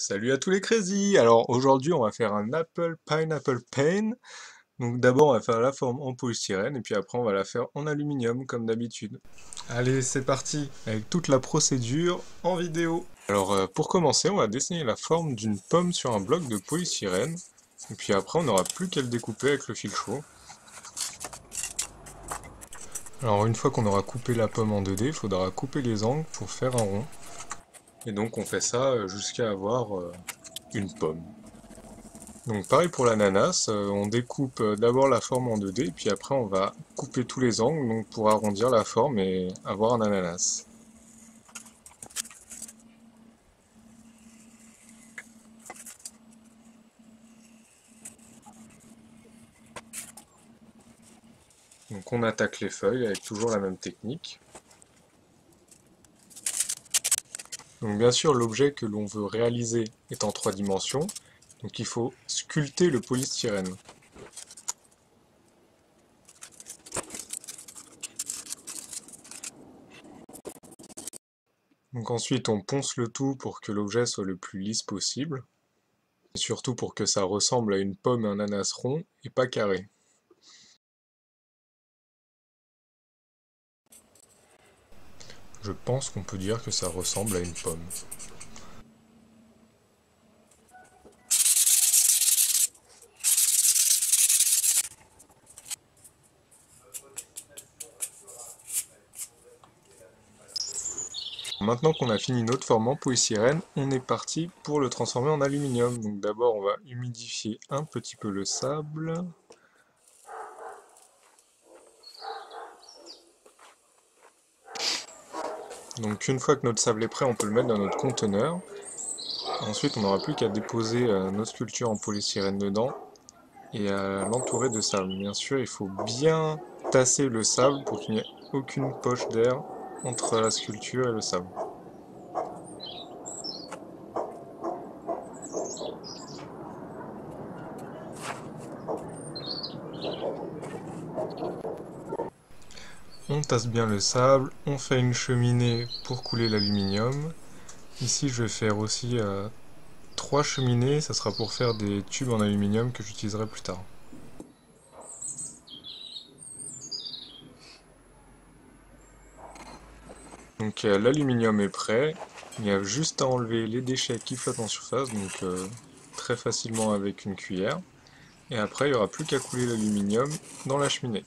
Salut à tous les crazy! Alors aujourd'hui on va faire un Apple Pineapple Pen. Donc d'abord on va faire la forme en polystyrène et puis après on va la faire en aluminium comme d'habitude. Allez c'est parti avec toute la procédure en vidéo. Alors euh, pour commencer on va dessiner la forme d'une pomme sur un bloc de polystyrène. Et puis après on n'aura plus qu'à le découper avec le fil chaud. Alors une fois qu'on aura coupé la pomme en 2D, il faudra couper les angles pour faire un rond. Et donc on fait ça euh, jusqu'à avoir euh, une pomme. Donc pareil pour l'ananas, euh, on découpe d'abord la forme en 2D, puis après on va couper tous les angles pour arrondir la forme et avoir un ananas. Donc on attaque les feuilles avec toujours la même technique. Bien sûr, l'objet que l'on veut réaliser est en trois dimensions, donc il faut sculpter le polystyrène. Ensuite, on ponce le tout pour que l'objet soit le plus lisse possible, et surtout pour que ça ressemble à une pomme et un ananas rond et pas carré. Je pense qu'on peut dire que ça ressemble à une pomme. Maintenant qu'on a fini notre forme en on est parti pour le transformer en aluminium. Donc d'abord on va humidifier un petit peu le sable. Donc une fois que notre sable est prêt, on peut le mettre dans notre conteneur. Ensuite, on n'aura plus qu'à déposer euh, notre sculpture en polystyrène dedans et à l'entourer de sable. Bien sûr, il faut bien tasser le sable pour qu'il n'y ait aucune poche d'air entre la sculpture et le sable. On tasse bien le sable, on fait une cheminée pour couler l'aluminium. Ici je vais faire aussi euh, trois cheminées, ça sera pour faire des tubes en aluminium que j'utiliserai plus tard. Donc euh, l'aluminium est prêt, il y a juste à enlever les déchets qui flottent en surface, donc euh, très facilement avec une cuillère. Et après il n'y aura plus qu'à couler l'aluminium dans la cheminée.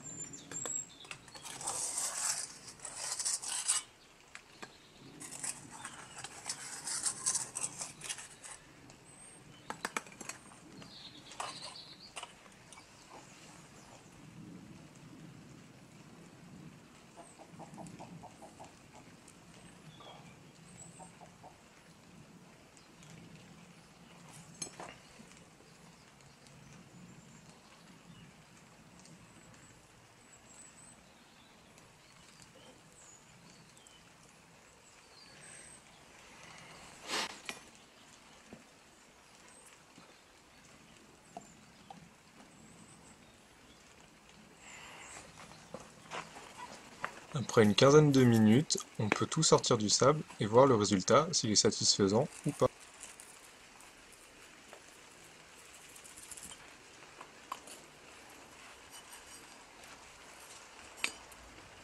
Après une quinzaine de minutes, on peut tout sortir du sable et voir le résultat, s'il est satisfaisant ou pas.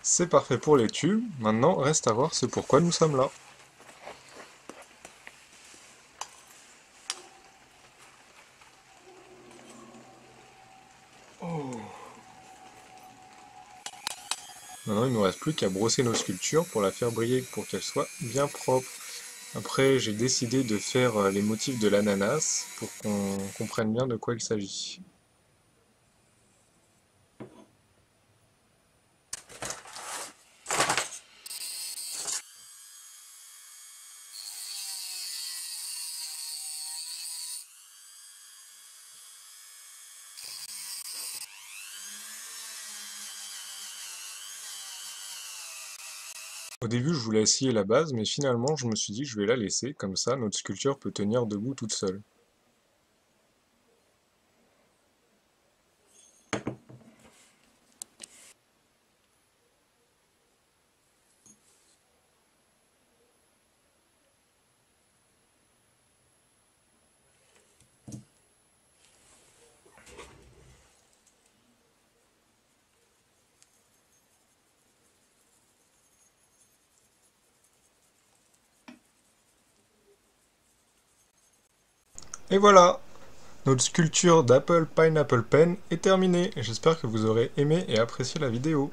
C'est parfait pour les tubes, maintenant reste à voir ce pourquoi nous sommes là. Maintenant, il ne nous reste plus qu'à brosser nos sculptures pour la faire briller, pour qu'elle soit bien propre. Après, j'ai décidé de faire euh, les motifs de l'ananas pour qu'on comprenne bien de quoi il s'agit. Au début, je voulais essayer la base, mais finalement, je me suis dit je vais la laisser, comme ça, notre sculpture peut tenir debout toute seule. Et voilà Notre sculpture d'Apple Pineapple Pen est terminée. J'espère que vous aurez aimé et apprécié la vidéo.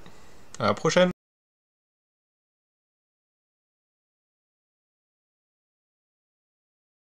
À la prochaine